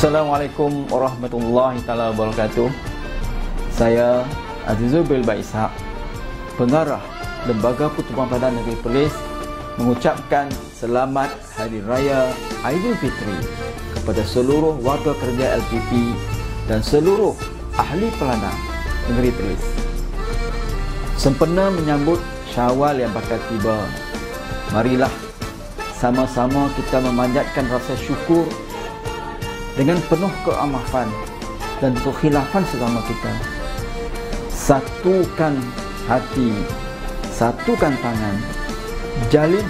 Assalamualaikum warahmatullahi taala wabarakatuh. Saya Azizul Bil Ishaq, pengarah Lembaga Pertubuhan Badan Negeri Perlis mengucapkan selamat Hari Raya Aidilfitri kepada seluruh warga kerja LPP dan seluruh ahli pelanang Negeri Perlis. Sempena menyambut Syawal yang bakal tiba, marilah sama-sama kita memanjatkan rasa syukur dengan penuh keamahan dan kekhilafan sesama kita. Satukan hati, satukan tangan, jalin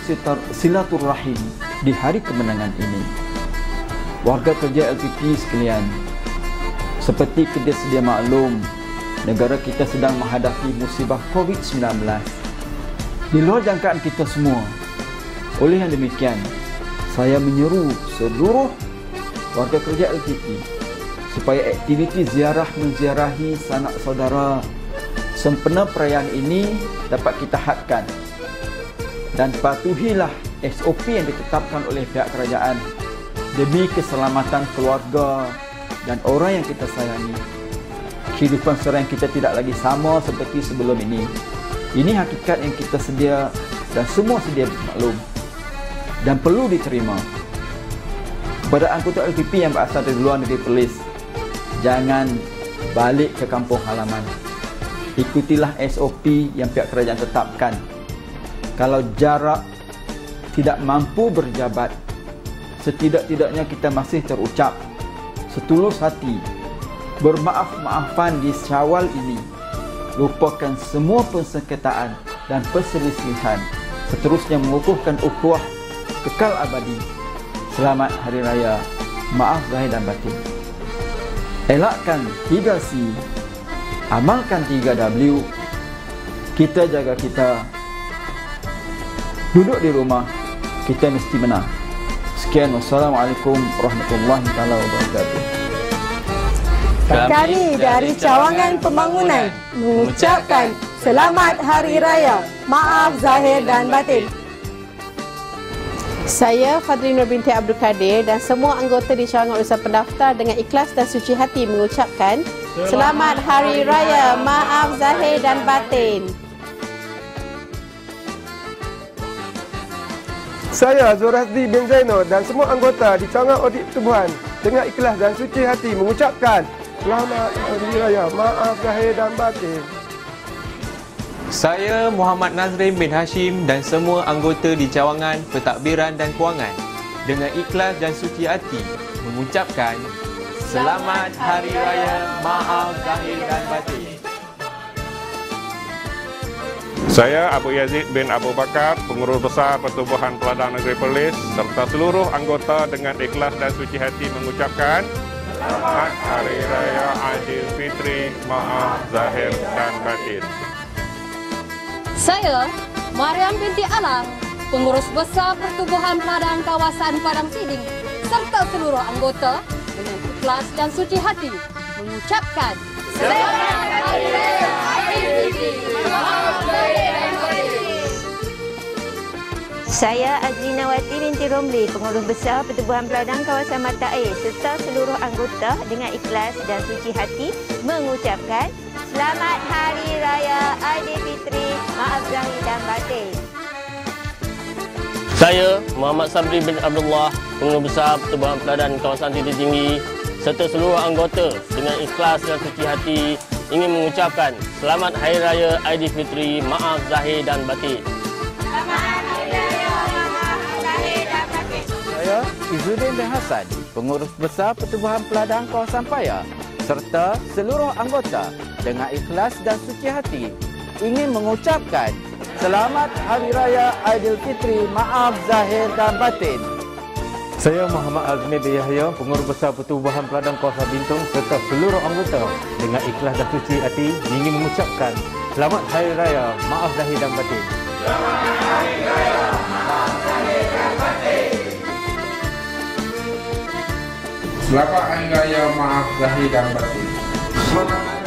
silaturahim di hari kemenangan ini. Warga kerja LPP sekalian, seperti kita sedia maklum, negara kita sedang menghadapi musibah COVID-19. Di luar jangkaan kita semua. Oleh yang demikian, saya menyeru seluruh warga kerja LPP supaya aktiviti ziarah menziarahi sanak saudara sempena perayaan ini dapat kita hadkan dan patuhilah SOP yang ditetapkan oleh pihak kerajaan demi keselamatan keluarga dan orang yang kita sayangi. Kehidupan seorang kita tidak lagi sama seperti sebelum ini. Ini hakikat yang kita sedia dan semua sedia maklum dan perlu diterima kepada anggota LPP yang berasal dari luar negeri Perlis. Jangan balik ke kampung halaman. Ikutilah SOP yang pihak kerajaan tetapkan. Kalau jarak tidak mampu berjabat setidak-tidaknya kita masih terucap. Setulus hati bermaaf-maafan di syawal ini. Lupakan semua persengketaan dan perselisihan. Seterusnya mengukuhkan ukhuwah kekal abadi Selamat Hari Raya. Maaf Zahir dan Batin. Elakkan 3C Amalkan 3W Kita jaga kita. Duduk di rumah Kita mesti menang. Sekian. Wassalamualaikum Warahmatullahi Wabarakatuh. Kami dari Cawangan Pembangunan mengucapkan Selamat Hari Raya. Maaf Zahir dan Batin saya Fadli Nur binti Abdul Kadir dan semua anggota di cawangan urusan pendaftar dengan ikhlas dan suci hati mengucapkan Selamat Hari Raya Maaf Zahir dan Batin. Saya Zurazdi bin Zainal dan semua anggota di cawangan audit pertubuhan dengan ikhlas dan suci hati mengucapkan Selamat Hari Raya Maaf Zahir dan Batin. Saya Muhammad Nazrin bin Hashim dan semua anggota di cawangan pentadbiran dan kewangan dengan ikhlas dan suci hati mengucapkan Selamat Hari Raya Maaf Zahir dan Batin. Saya Abu Yazid bin Abu Bakar, pengurus besar Pertubuhan Peladang Negeri Perlis serta seluruh anggota dengan ikhlas dan suci hati mengucapkan Selamat Hari Raya Aidilfitri Maaf Zahir dan Batin. Saya, Mariam binti Alang, pengurus besar Pertubuhan Peladang Kawasan Padang Siding serta seluruh anggota dengan ikhlas dan suci hati mengucapkan Selamat Hari Raya Saya Azrina Wati binti Romli, pengurus besar Pertubuhan Peladang Kawasan Mata Air serta seluruh anggota dengan ikhlas dan suci hati mengucapkan Selamat Hari Raya Aidilfitri Maaf Zahir dan Batin. Saya Muhammad Sabri bin Abdullah, pengurus besar Pertubuhan Peladan Kawasan Titik Tinggi serta seluruh anggota dengan ikhlas dan suci hati ingin mengucapkan Selamat Hari Raya Aidilfitri Maaf Zahir dan Batin. Selamat Hari Raya Maaf Zahir dan Batin. Saya Izzuddin bin Hassan, pengurus besar Pertubuhan Peladang Kawasan Paya serta seluruh anggota dengan ikhlas dan suci hati ingin mengucapkan Selamat Hari Raya Aidilfitri Maaf Zahir dan Batin. Saya Muhammad Azmi bin Yahya, pengurus besar Pertubuhan Peladang Kawasan Bintong serta seluruh anggota dengan ikhlas dan suci hati ingin mengucapkan Selamat Hari Raya Maaf Zahir dan Batin. Selamat Hari Raya Maaf Selamat Hari Raya Maaf Zahir dan Batin. Selamat